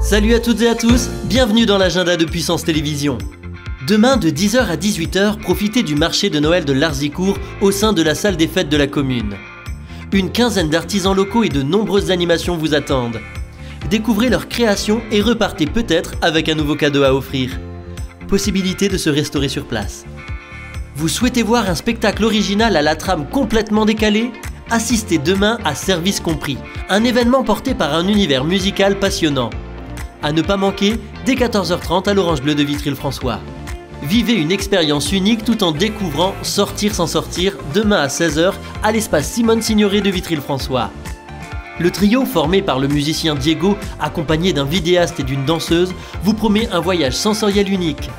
Salut à toutes et à tous, bienvenue dans l'agenda de Puissance Télévision. Demain de 10h à 18h, profitez du marché de Noël de Larzicourt au sein de la salle des fêtes de la commune. Une quinzaine d'artisans locaux et de nombreuses animations vous attendent. Découvrez leurs créations et repartez peut-être avec un nouveau cadeau à offrir. Possibilité de se restaurer sur place. Vous souhaitez voir un spectacle original à la trame complètement décalée Assistez demain à Service Compris, un événement porté par un univers musical passionnant. À ne pas manquer, dès 14h30 à l'Orange Bleu de Vitry-le-François. Vivez une expérience unique tout en découvrant Sortir sans sortir demain à 16h à l'espace Simone Signoret de Vitry-le-François. Le trio, formé par le musicien Diego, accompagné d'un vidéaste et d'une danseuse, vous promet un voyage sensoriel unique.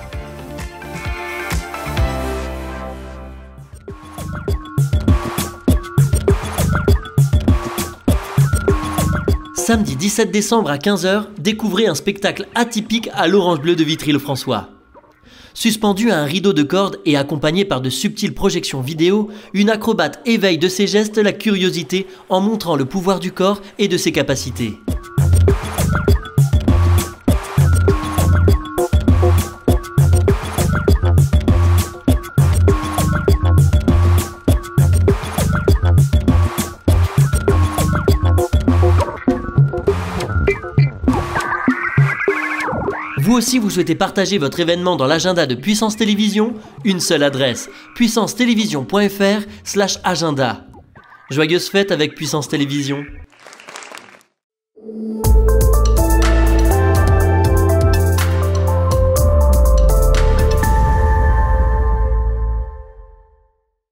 Samedi 17 décembre à 15h, découvrez un spectacle atypique à l'Orange Bleu de Vitry-le-François. Suspendu à un rideau de corde et accompagné par de subtiles projections vidéo, une acrobate éveille de ses gestes la curiosité en montrant le pouvoir du corps et de ses capacités. Vous aussi, vous souhaitez partager votre événement dans l'agenda de Puissance Télévision? Une seule adresse, puissancetélévision.fr slash agenda. Joyeuse fête avec Puissance Télévision.